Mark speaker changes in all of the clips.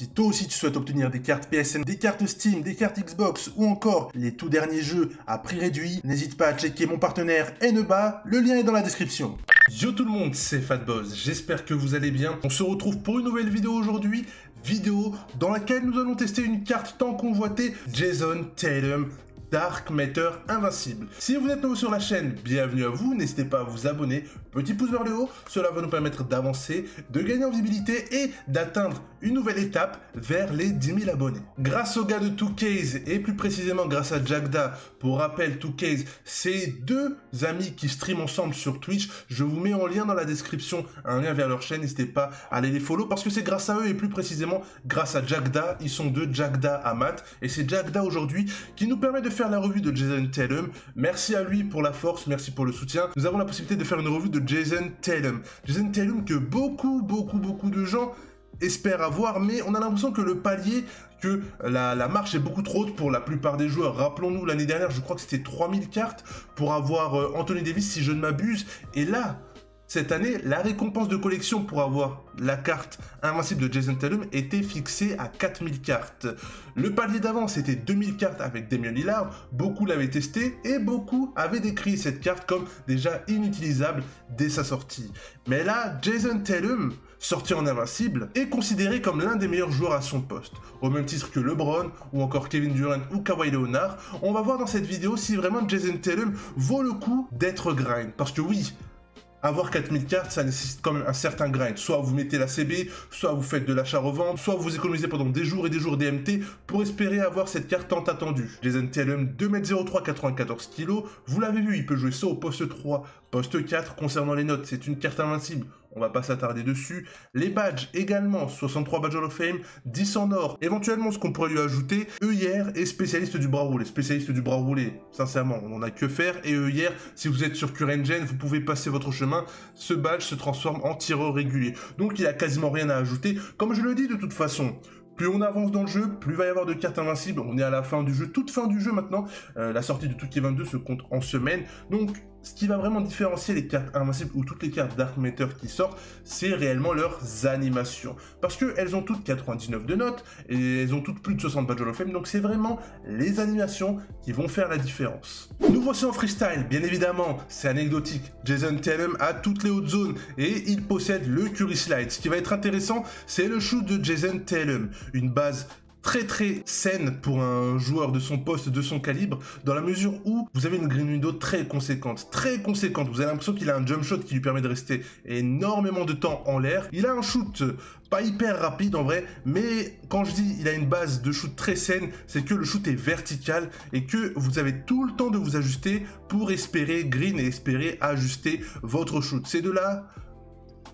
Speaker 1: Si toi aussi tu souhaites obtenir des cartes PSN, des cartes Steam, des cartes Xbox ou encore les tout derniers jeux à prix réduit, n'hésite pas à checker mon partenaire Neba, le lien est dans la description. Yo tout le monde, c'est Fatboz, j'espère que vous allez bien. On se retrouve pour une nouvelle vidéo aujourd'hui, vidéo dans laquelle nous allons tester une carte tant convoitée, Jason Tatum Dark Matter Invincible. Si vous êtes nouveau sur la chaîne, bienvenue à vous, n'hésitez pas à vous abonner, petit pouce vers le haut, cela va nous permettre d'avancer, de gagner en visibilité et d'atteindre une nouvelle étape vers les 10 000 abonnés. Grâce aux gars de 2Case et plus précisément grâce à Jagda, pour rappel 2Case, c'est deux amis qui streament ensemble sur Twitch, je vous mets en lien dans la description un lien vers leur chaîne, n'hésitez pas à aller les follow parce que c'est grâce à eux et plus précisément grâce à Jagda, ils sont deux Jagda Amat et c'est Jagda aujourd'hui qui nous permet de faire la revue de Jason Tatum. Merci à lui pour la force, merci pour le soutien. Nous avons la possibilité de faire une revue de Jason Tatum. Jason Tatum que beaucoup, beaucoup, beaucoup de gens espèrent avoir, mais on a l'impression que le palier, que la, la, marche est beaucoup trop haute pour la plupart des joueurs. Rappelons-nous, l'année dernière, je crois que c'était 3000 cartes pour avoir euh, Anthony Davis, si je ne m'abuse. Et là, cette année, la récompense de collection pour avoir la carte invincible de Jason Tatum était fixée à 4000 cartes. Le palier d'avant, c'était 2000 cartes avec Damien Lillard. Beaucoup l'avaient testé et beaucoup avaient décrit cette carte comme déjà inutilisable dès sa sortie. Mais là, Jason Tatum, sorti en invincible, est considéré comme l'un des meilleurs joueurs à son poste. Au même titre que LeBron ou encore Kevin Durant ou Kawhi Leonard, on va voir dans cette vidéo si vraiment Jason Tatum vaut le coup d'être grind. Parce que oui, avoir 4000 cartes, ça nécessite quand même un certain grind. Soit vous mettez la CB, soit vous faites de l'achat-revente, soit vous économisez pendant des jours et des jours DMT pour espérer avoir cette carte tant attendue. Jason Tatum, 2m03, 94 kg. Vous l'avez vu, il peut jouer ça au poste 3, poste 4. Concernant les notes, c'est une carte invincible on va pas s'attarder dessus. Les badges également, 63 badges Hall of Fame, 10 en or. Éventuellement, ce qu'on pourrait lui ajouter, EIR et spécialiste du bras roulé. Spécialiste du bras roulé, sincèrement, on n'en a que faire. Et EIR, si vous êtes sur CureEngine, vous pouvez passer votre chemin. Ce badge se transforme en tireur régulier. Donc il a quasiment rien à ajouter. Comme je le dis de toute façon, plus on avance dans le jeu, plus il va y avoir de cartes invincibles. On est à la fin du jeu, toute fin du jeu maintenant. Euh, la sortie de Tuki 22 se compte en semaine. Donc ce qui va vraiment différencier les cartes invincibles ou toutes les cartes Dark Matter qui sortent, c'est réellement leurs animations. Parce qu'elles ont toutes 99 de notes, et elles ont toutes plus de 60 badges of Fame, donc c'est vraiment les animations qui vont faire la différence. Nous voici en freestyle, bien évidemment, c'est anecdotique. Jason Tatum a toutes les hautes zones, et il possède le Curry Slide. Ce qui va être intéressant, c'est le shoot de Jason Tatum, une base très très saine pour un joueur de son poste, de son calibre, dans la mesure où vous avez une green window très conséquente, très conséquente. Vous avez l'impression qu'il a un jump shot qui lui permet de rester énormément de temps en l'air. Il a un shoot pas hyper rapide en vrai, mais quand je dis il a une base de shoot très saine, c'est que le shoot est vertical et que vous avez tout le temps de vous ajuster pour espérer green et espérer ajuster votre shoot. C'est de là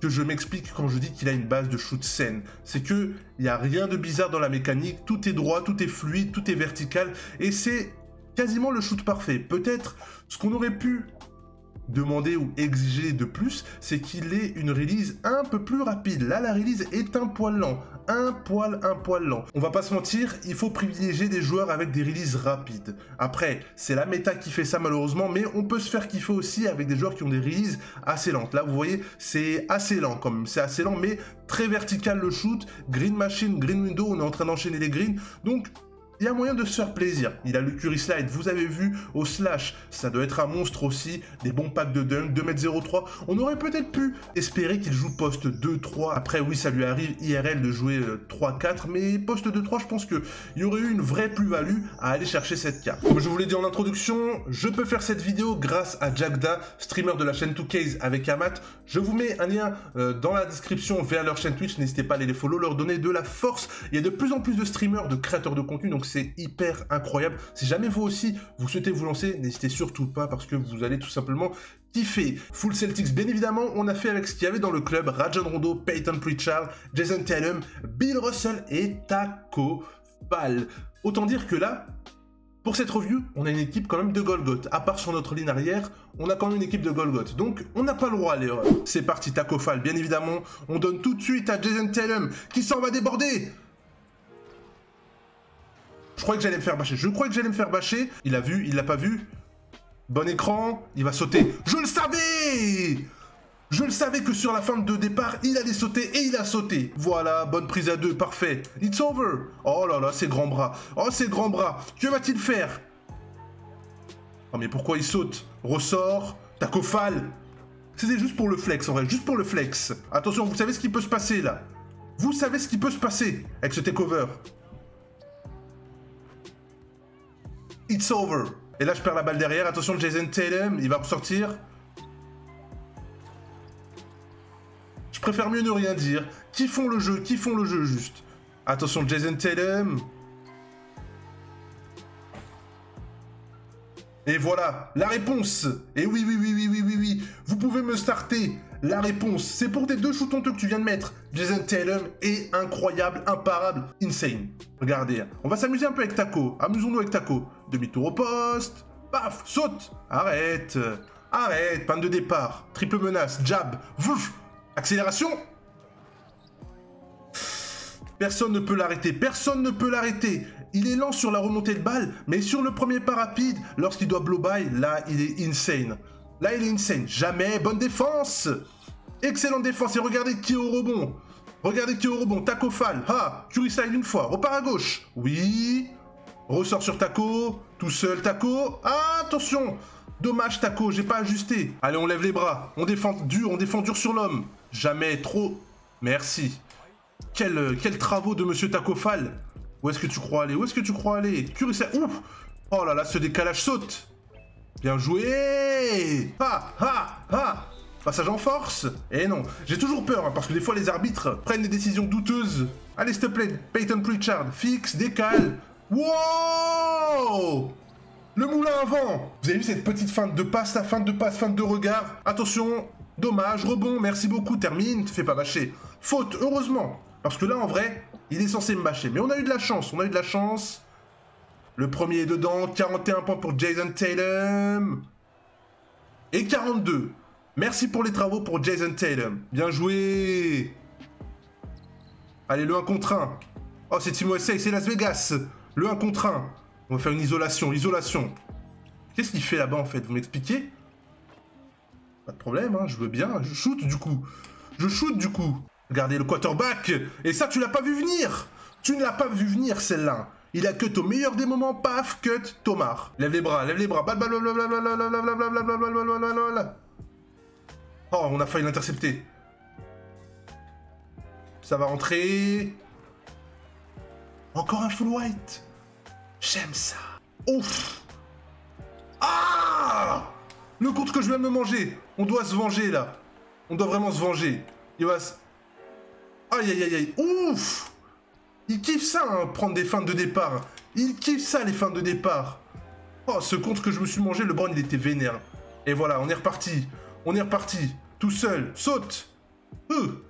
Speaker 1: que je m'explique quand je dis qu'il a une base de shoot saine. C'est que il n'y a rien de bizarre dans la mécanique, tout est droit, tout est fluide, tout est vertical, et c'est quasiment le shoot parfait. Peut-être ce qu'on aurait pu demander ou exiger de plus, c'est qu'il ait une release un peu plus rapide. Là, la release est un poil lent. Un poil, un poil lent. On va pas se mentir, il faut privilégier des joueurs avec des releases rapides. Après, c'est la méta qui fait ça malheureusement, mais on peut se faire kiffer aussi avec des joueurs qui ont des releases assez lentes. Là, vous voyez, c'est assez lent quand même. C'est assez lent, mais très vertical le shoot. Green machine, green window, on est en train d'enchaîner les greens. Donc, il y a moyen de se faire plaisir. Il a le Curry Slide, vous avez vu, au slash, ça doit être un monstre aussi, des bons packs de dunk, 2m03. On aurait peut-être pu espérer qu'il joue poste 2-3. Après, oui, ça lui arrive IRL de jouer 3-4, euh, mais poste 2-3, je pense qu'il y aurait eu une vraie plus-value à aller chercher cette carte. Comme je vous l'ai dit en introduction, je peux faire cette vidéo grâce à Jagda, streamer de la chaîne 2Case avec Amat. Je vous mets un lien euh, dans la description vers leur chaîne Twitch, n'hésitez pas à aller les follow, leur donner de la force. Il y a de plus en plus de streamers, de créateurs de contenu, c'est hyper incroyable. Si jamais vous aussi, vous souhaitez vous lancer, n'hésitez surtout pas parce que vous allez tout simplement kiffer. Full Celtics, bien évidemment, on a fait avec ce qu'il y avait dans le club, Rajon Rondo, Peyton Pritchard, Jason Tatum, Bill Russell et Taco Fall. Autant dire que là, pour cette review, on a une équipe quand même de Golgoth. À part sur notre ligne arrière, on a quand même une équipe de Golgoth. Donc, on n'a pas le droit à l'erreur. C'est parti, Taco Fall, bien évidemment. On donne tout de suite à Jason Tatum, qui s'en va déborder je croyais que j'allais me faire bâcher. Je croyais que j'allais me faire bâcher. Il a vu, il l'a pas vu. Bon écran, il va sauter. Je le savais Je le savais que sur la fin de départ, il allait sauter et il a sauté. Voilà, bonne prise à deux, parfait. It's over. Oh là là, c'est grand bras. Oh, c'est grand bras. Que va-t-il faire? Oh, mais pourquoi il saute? Ressort, tacofal. C'était juste pour le flex, en vrai, juste pour le flex. Attention, vous savez ce qui peut se passer, là? Vous savez ce qui peut se passer avec ce takeover? It's over. Et là, je perds la balle derrière. Attention, Jason Tatum, il va ressortir. Je préfère mieux ne rien dire. Qui font le jeu? Qui font le jeu juste? Attention, Jason Tatum. Et voilà, la réponse. Et oui, oui, oui, oui, oui, oui, oui. Vous pouvez me starter. La réponse, c'est pour tes deux shoots honteux que tu viens de mettre. Jason Tatum est incroyable, imparable, insane. Regardez, on va s'amuser un peu avec Taco. Amusons-nous avec Taco. Demi-tour au poste. Paf, saute. Arrête. Arrête, panne de départ. Triple menace, jab. Vouf. Accélération. Personne ne peut l'arrêter. Personne ne peut l'arrêter. Il est lent sur la remontée de balle, mais sur le premier pas rapide, lorsqu'il doit blow by, là, il est insane. Là, il est insane. Jamais. Bonne défense. Excellente défense. Et regardez qui est au rebond. Regardez qui est au rebond. Taco Fall. Ha. Curry une fois. Repart à gauche. Oui. Ressort sur Taco. Tout seul, Taco. Ah, attention. Dommage, Taco. J'ai pas ajusté. Allez, on lève les bras. On défend dur. On défend dur sur l'homme. Jamais trop. Merci. Quel, quel travaux de Monsieur Taco Fall. Où est-ce que tu crois aller? Où est-ce que tu crois aller? Curry Ouf. Oh là là, ce décalage saute. Bien joué Ha Ha Ha Passage en force Eh non, j'ai toujours peur, hein, parce que des fois les arbitres prennent des décisions douteuses. Allez, s'il te plaît, Peyton Pritchard, fixe, décale. Wow Le moulin avant Vous avez vu cette petite feinte de passe, la feinte de passe, feinte de regard? Attention, dommage, rebond, merci beaucoup, termine, fais pas bâcher. Faute, heureusement, parce que là, en vrai, il est censé me bâcher. Mais on a eu de la chance, on a eu de la chance. Le premier est dedans, 41 points pour Jason Tatum. Et 42. Merci pour les travaux pour Jason Tatum. Bien joué. Allez, le 1 contre 1. Oh, c'est Team USA, c'est Las Vegas. Le 1 contre 1. On va faire une isolation, isolation. Qu'est-ce qu'il fait là-bas en fait? Vous m'expliquez? Pas de problème, hein, je veux bien. Je shoot du coup. Je shoot du coup. Regardez le quarterback. Et ça, tu l'as pas vu venir. Tu ne l'as pas vu venir celle-là. Il a cut au meilleur des moments, paf, cut, Thomas. Lève les bras, lève les bras. Oh, on a failli l'intercepter. Ça va rentrer. Encore un full white. J'aime ça. Ouf. Ah Le compte que je viens de me manger. On doit se venger, là. On doit vraiment se venger. Il va se... Aïe, aïe, aïe, aïe. Ouf il kiffe ça, hein, prendre des feintes de départ. Il kiffe ça, les feintes de départ. Oh, ce contre que je me suis mangé, le Brown, il était vénère. Et voilà, on est reparti. On est reparti. Tout seul. Saute. Euh.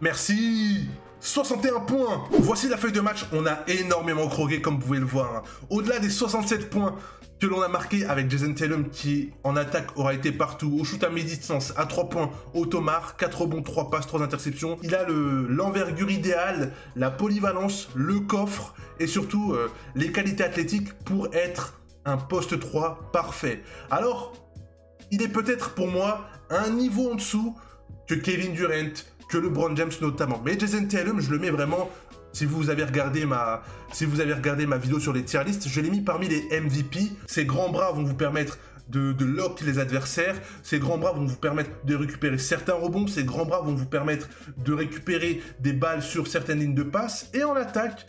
Speaker 1: Merci. 61 points Voici la feuille de match, on a énormément croqué comme vous pouvez le voir. Hein. Au-delà des 67 points que l'on a marqué avec Jason Tatum qui en attaque aura été partout, au shoot à mi-distance, à 3 points, au Tomar, 4 rebonds, 3 passes, 3 interceptions. Il a l'envergure idéale, la polyvalence, le coffre et surtout euh, les qualités athlétiques pour être un poste 3 parfait. Alors, il est peut-être pour moi un niveau en dessous que Kevin Durant, que LeBron James notamment. Mais Jason Tatum, je le mets vraiment. Si vous avez regardé ma, vidéo sur les tier lists, je l'ai mis parmi les MVP. Ces grands bras vont vous permettre de, lock les adversaires. Ces grands bras vont vous permettre de récupérer certains rebonds. Ces grands bras vont vous permettre de récupérer des balles sur certaines lignes de passe. Et en attaque,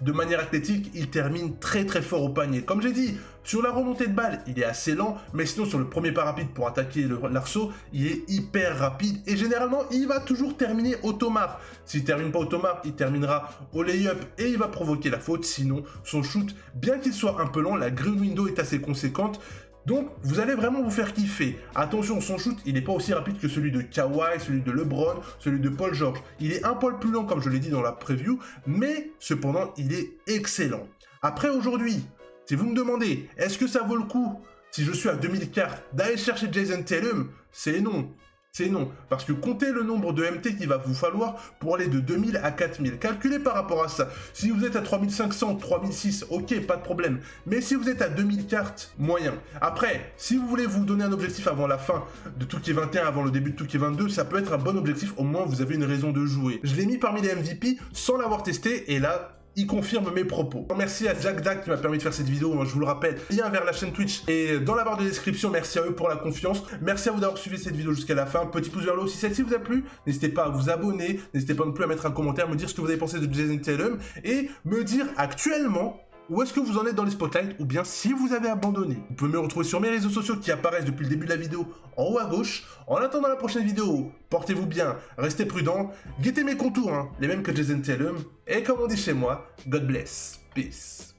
Speaker 1: de manière athlétique, il termine très très fort au panier. Comme j'ai dit, sur la remontée de balle, il est assez lent, mais sinon sur le premier pas rapide pour attaquer l'arceau, il est hyper rapide et généralement il va toujours terminer au tomar. S'il termine pas au tomar, il terminera au lay-up et il va provoquer la faute. Sinon, son shoot, bien qu'il soit un peu lent, la green window est assez conséquente. Donc, vous allez vraiment vous faire kiffer. Attention, son shoot, il n'est pas aussi rapide que celui de Kawhi, celui de LeBron, celui de Paul George. Il est un poil plus lent, comme je l'ai dit dans la preview, mais cependant, il est excellent. Après, aujourd'hui, si vous me demandez, est-ce que ça vaut le coup, si je suis à 2000 cartes, d'aller chercher Jason Tatum? C'est non. C'est non. Parce que comptez le nombre de MT qu'il va vous falloir pour aller de 2000 à 4000. Calculez par rapport à ça. Si vous êtes à 3500, 3006, ok, pas de problème. Mais si vous êtes à 2000 cartes, moyen. Après, si vous voulez vous donner un objectif avant la fin de Touquet 21, avant le début de Touquet 22, ça peut être un bon objectif. Au moins, vous avez une raison de jouer. Je l'ai mis parmi les MVP sans l'avoir testé. Et là, il confirme mes propos. Merci à Jack Dack qui m'a permis de faire cette vidéo, je vous le rappelle, lien vers la chaîne Twitch et dans la barre de description, merci à eux pour la confiance, merci à vous d'avoir suivi cette vidéo jusqu'à la fin, petit pouce vers le haut si celle-ci vous a plu, n'hésitez pas à vous abonner, n'hésitez pas non plus à mettre un commentaire, me dire ce que vous avez pensé de Jason Tatum et me dire actuellement où est-ce que vous en êtes dans les spotlights ou bien si vous avez abandonné. Vous pouvez me retrouver sur mes réseaux sociaux qui apparaissent depuis le début de la vidéo en haut à gauche. En attendant la prochaine vidéo, portez-vous bien, restez prudents, guettez mes contours, hein, les mêmes que Jason Tatum, et comme on dit chez moi, God bless, peace.